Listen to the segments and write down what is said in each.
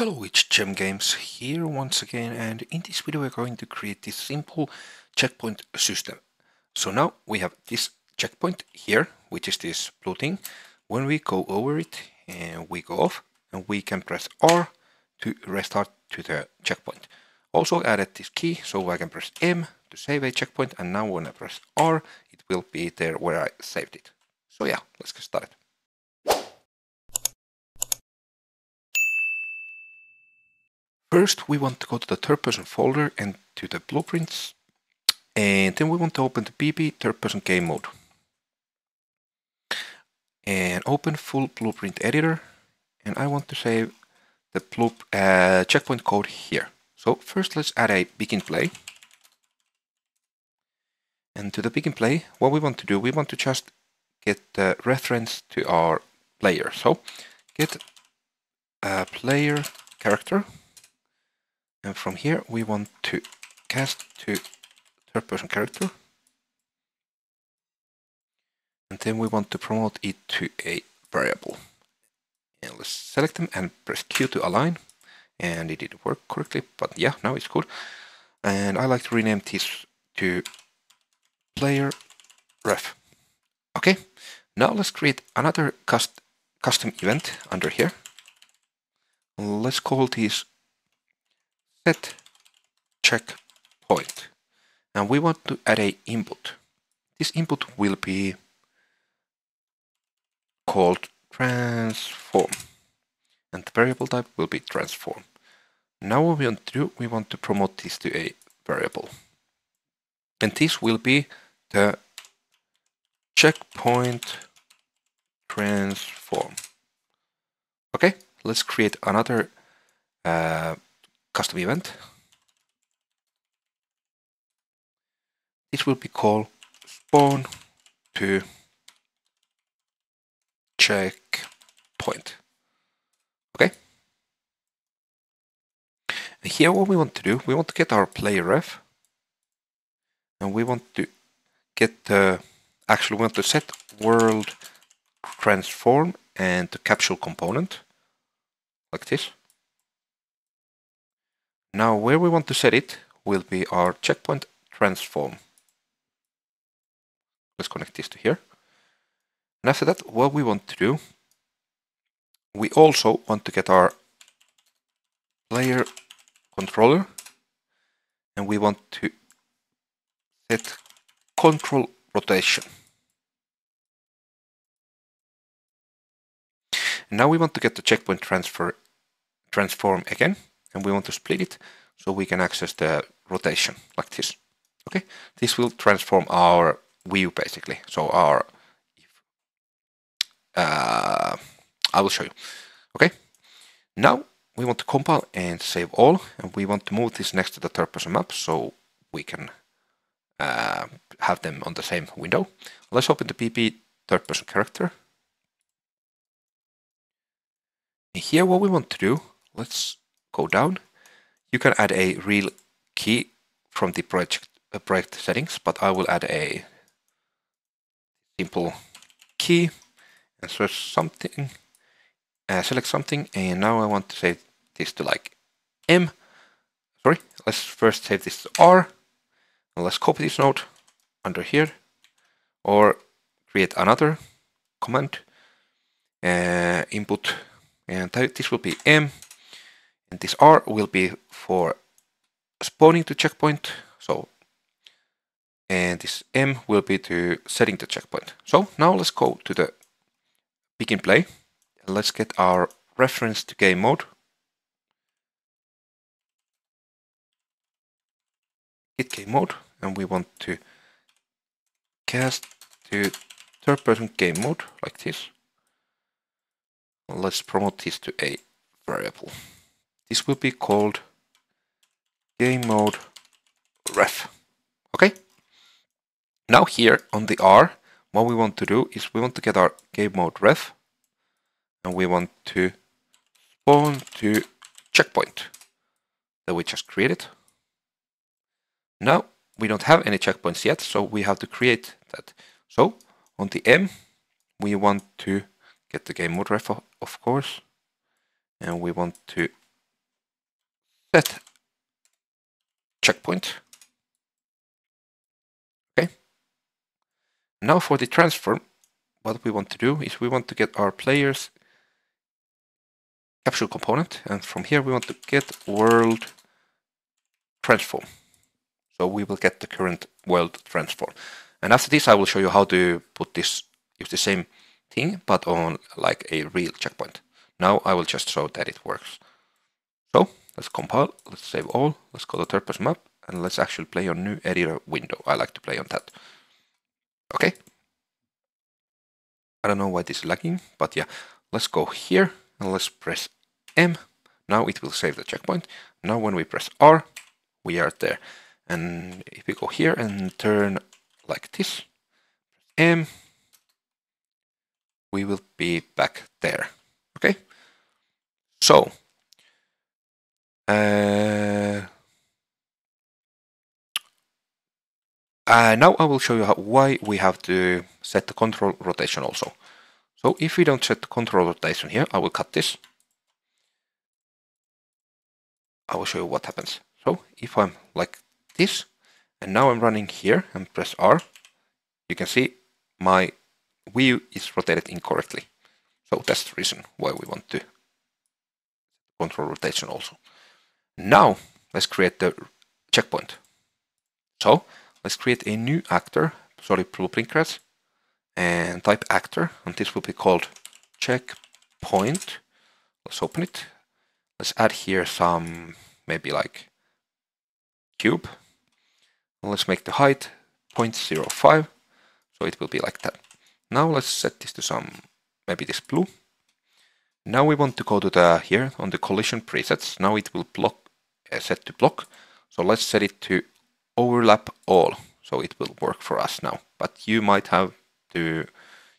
Hello, it's JemGames here once again and in this video we're going to create this simple checkpoint system. So now we have this checkpoint here, which is this blue thing. When we go over it and we go off and we can press R to restart to the checkpoint. Also added this key so I can press M to save a checkpoint and now when I press R it will be there where I saved it. So yeah, let's get started. First, we want to go to the third person folder and to the blueprints. And then we want to open the BP third person game mode. And open full blueprint editor. And I want to save the uh, checkpoint code here. So first let's add a begin play. And to the begin play, what we want to do, we want to just get the reference to our player. So get a player character and from here we want to cast to third person character. And then we want to promote it to a variable. And let's select them and press Q to align. And it didn't work correctly, but yeah, now it's good. And I like to rename this to player ref. Okay, now let's create another cust custom event under here. Let's call this set checkpoint and we want to add a input. This input will be called transform and the variable type will be transform. Now what we want to do, we want to promote this to a variable. And this will be the checkpoint transform. Okay, let's create another uh, custom event. This will be called spawn to checkpoint. Okay. And here what we want to do, we want to get our player ref and we want to get the actually we want to set world transform and the capsule component like this. Now where we want to set it will be our checkpoint transform. Let's connect this to here. And after that, what we want to do, we also want to get our player controller and we want to set control rotation. And now we want to get the checkpoint transfer transform again and we want to split it so we can access the rotation like this. Okay, this will transform our view basically. So our, uh, I will show you. Okay, now we want to compile and save all, and we want to move this next to the third person map so we can uh, have them on the same window. Let's open the BP third person character. And here what we want to do, let's go down, you can add a real key from the project, uh, project settings, but I will add a simple key and search something, uh, select something, and now I want to save this to like M. Sorry, let's first save this to R, and let's copy this node under here, or create another command, uh, input, and this will be M, and this R will be for spawning the checkpoint. So, and this M will be to setting the checkpoint. So now let's go to the begin play. Let's get our reference to game mode. Hit game mode and we want to cast to third person game mode like this. Let's promote this to a variable. This will be called game mode ref. Okay? Now here on the R, what we want to do is we want to get our game mode ref and we want to spawn to checkpoint that we just created. Now we don't have any checkpoints yet, so we have to create that. So on the M, we want to get the game mode ref, of course, and we want to set checkpoint. Okay. Now for the transform, what we want to do is we want to get our players capsule component and from here we want to get world transform. So we will get the current world transform. And after this I will show you how to put this, use the same thing but on like a real checkpoint. Now I will just show that it works. Let's compile, let's save all, let's go to third person map and let's actually play on new editor window. I like to play on that. Okay. I don't know why this is lagging, but yeah, let's go here and let's press M. Now it will save the checkpoint. Now when we press R, we are there. And if we go here and turn like this, M, we will be back there. Okay? So, uh, uh, now I will show you how, why we have to set the control rotation also. So if we don't set the control rotation here, I will cut this. I will show you what happens. So if I'm like this, and now I'm running here and press R, you can see my wheel is rotated incorrectly. So that's the reason why we want to control rotation also. Now let's create the checkpoint. So let's create a new actor, sorry, blueprint class, and type actor, and this will be called checkpoint. Let's open it. Let's add here some, maybe like cube. And let's make the height 0.05, so it will be like that. Now let's set this to some, maybe this blue. Now we want to go to the here on the collision presets. Now it will block set to block. So let's set it to overlap all. So it will work for us now. But you might have to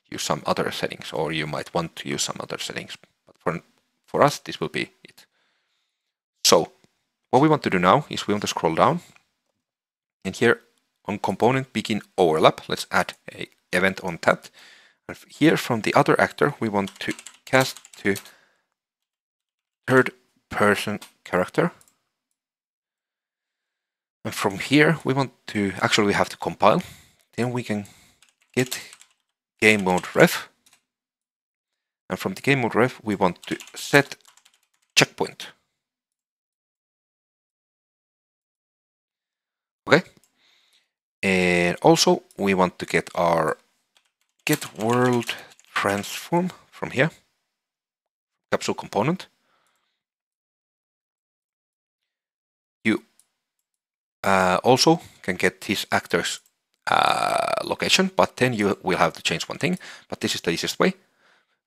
use some other settings or you might want to use some other settings. But for, for us, this will be it. So what we want to do now is we want to scroll down and here on component begin overlap, let's add a event on that. And here from the other actor, we want to cast to third person character. And from here, we want to, actually we have to compile. Then we can get game mode ref. And from the game mode ref, we want to set checkpoint. Okay. And also we want to get our get world transform from here, capsule component. You uh, also can get this actor's uh, location, but then you will have to change one thing, but this is the easiest way.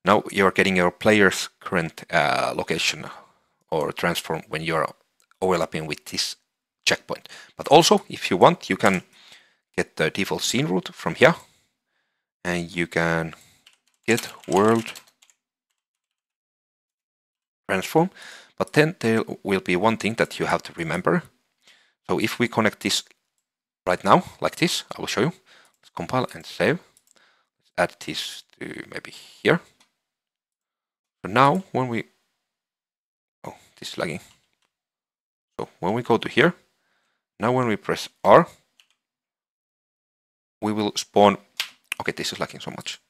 Now you're getting your player's current uh, location or transform when you're overlapping with this checkpoint. But also, if you want, you can get the default scene root from here and you can get world transform but then there will be one thing that you have to remember so if we connect this right now like this I will show you let's compile and save let's add this to maybe here so now when we oh this is lagging so when we go to here now when we press R we will spawn Okay, this is lacking so much.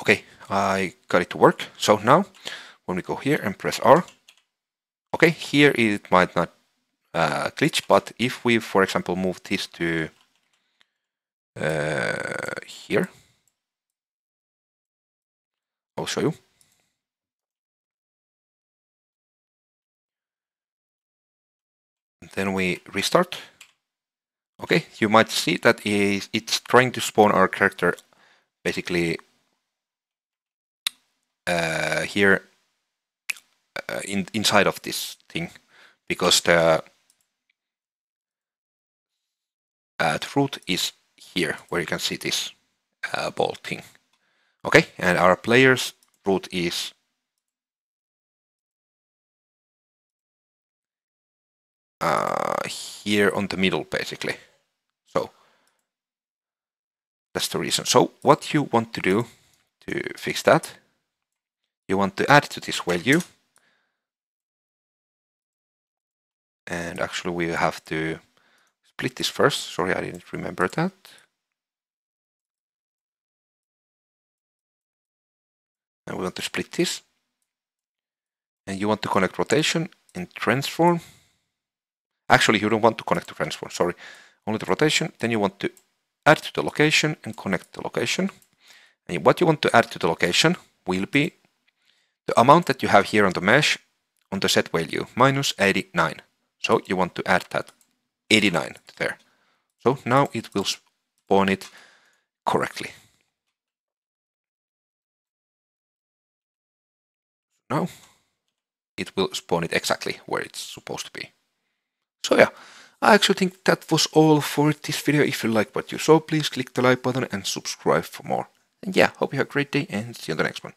Okay, I got it to work. So now, when we go here and press R, okay, here it might not uh, glitch, but if we, for example, move this to uh, here, I'll show you. Then we restart. Okay, you might see that it's trying to spawn our character basically uh, here uh, in, inside of this thing because the, uh, the root is here where you can see this uh, ball thing. Okay, and our player's root is uh, here on the middle basically. So that's the reason. So what you want to do to fix that, you want to add to this value And actually we have to split this first. Sorry, I didn't remember that. And we want to split this. And you want to connect rotation in transform. Actually, you don't want to connect to transform, sorry. Only the rotation. Then you want to add to the location and connect the location. And what you want to add to the location will be the amount that you have here on the mesh on the set value, minus 89. So you want to add that 89 there. So now it will spawn it correctly. Now it will spawn it exactly where it's supposed to be. So yeah, I actually think that was all for this video. If you like what you saw, please click the like button and subscribe for more. And yeah, hope you have a great day and see you on the next one.